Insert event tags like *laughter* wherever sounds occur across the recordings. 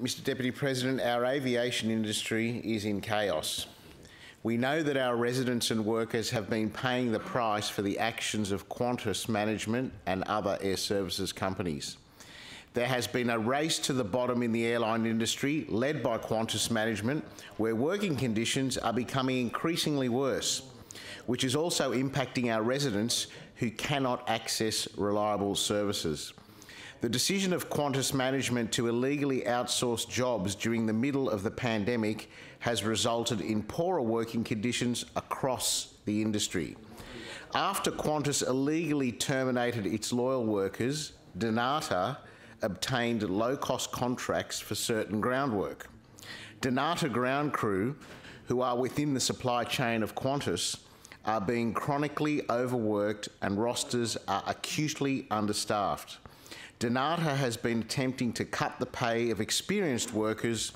Mr Deputy President, our aviation industry is in chaos. We know that our residents and workers have been paying the price for the actions of Qantas management and other air services companies. There has been a race to the bottom in the airline industry, led by Qantas management, where working conditions are becoming increasingly worse, which is also impacting our residents who cannot access reliable services. The decision of Qantas management to illegally outsource jobs during the middle of the pandemic has resulted in poorer working conditions across the industry. After Qantas illegally terminated its loyal workers, Dnata obtained low-cost contracts for certain groundwork. Dnata ground crew, who are within the supply chain of Qantas, are being chronically overworked and rosters are acutely understaffed. Dnata has been attempting to cut the pay of experienced workers,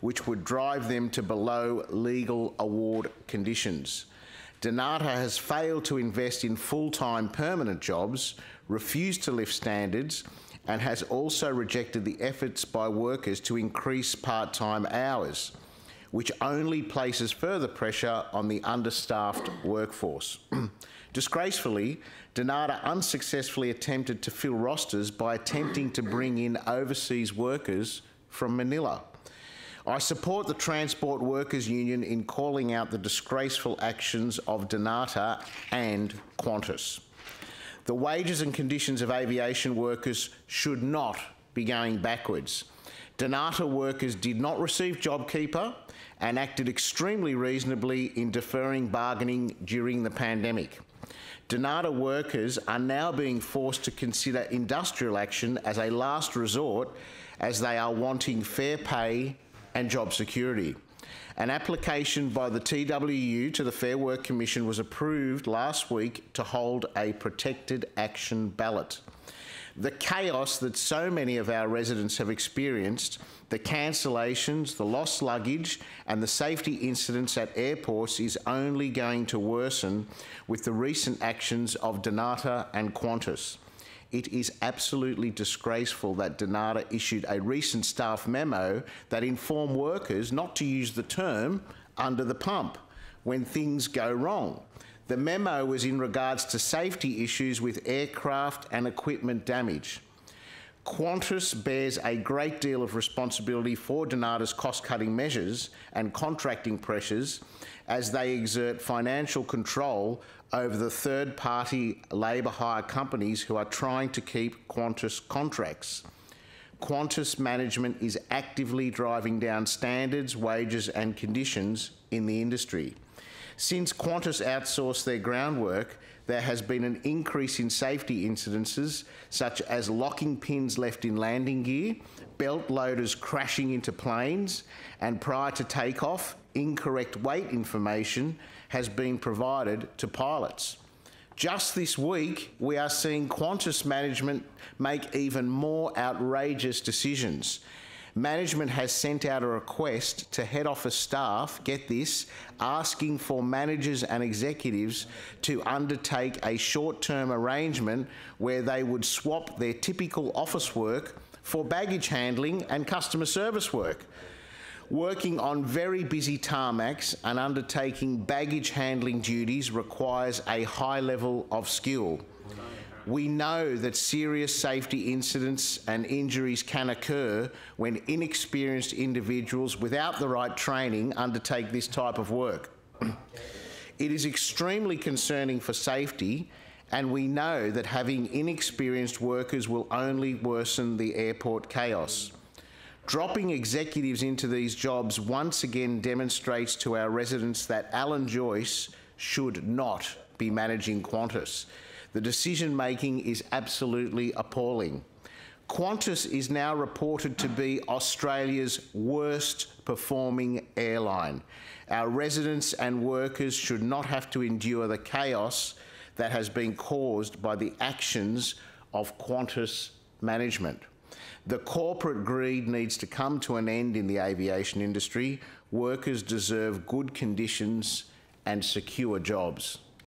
which would drive them to below legal award conditions. Dnata has failed to invest in full-time permanent jobs, refused to lift standards, and has also rejected the efforts by workers to increase part-time hours, which only places further pressure on the understaffed workforce. *clears throat* Disgracefully, Dnata unsuccessfully attempted to fill rosters by attempting to bring in overseas workers from Manila. I support the Transport Workers Union in calling out the disgraceful actions of Dnata and Qantas. The wages and conditions of aviation workers should not be going backwards. Dnata workers did not receive JobKeeper and acted extremely reasonably in deferring bargaining during the pandemic. Dnata workers are now being forced to consider industrial action as a last resort as they are wanting fair pay and job security. An application by the TWU to the Fair Work Commission was approved last week to hold a protected action ballot. The chaos that so many of our residents have experienced, the cancellations, the lost luggage and the safety incidents at airports is only going to worsen with the recent actions of Dnata and Qantas. It is absolutely disgraceful that Dnata issued a recent staff memo that informed workers not to use the term under the pump when things go wrong. The memo was in regards to safety issues with aircraft and equipment damage. Qantas bears a great deal of responsibility for Dnata's cost-cutting measures and contracting pressures as they exert financial control over the third-party labour hire companies who are trying to keep Qantas contracts. Qantas management is actively driving down standards, wages and conditions in the industry. Since Qantas outsourced their groundwork, there has been an increase in safety incidences such as locking pins left in landing gear, belt loaders crashing into planes, and prior to takeoff, incorrect weight information has been provided to pilots. Just this week, we are seeing Qantas management make even more outrageous decisions management has sent out a request to head office staff, get this, asking for managers and executives to undertake a short-term arrangement where they would swap their typical office work for baggage handling and customer service work. Working on very busy tarmacs and undertaking baggage handling duties requires a high level of skill. We know that serious safety incidents and injuries can occur when inexperienced individuals without the right training undertake this type of work. *clears throat* it is extremely concerning for safety and we know that having inexperienced workers will only worsen the airport chaos. Dropping executives into these jobs once again demonstrates to our residents that Alan Joyce should not be managing Qantas. The decision making is absolutely appalling. Qantas is now reported to be Australia's worst performing airline. Our residents and workers should not have to endure the chaos that has been caused by the actions of Qantas management. The corporate greed needs to come to an end in the aviation industry. Workers deserve good conditions and secure jobs.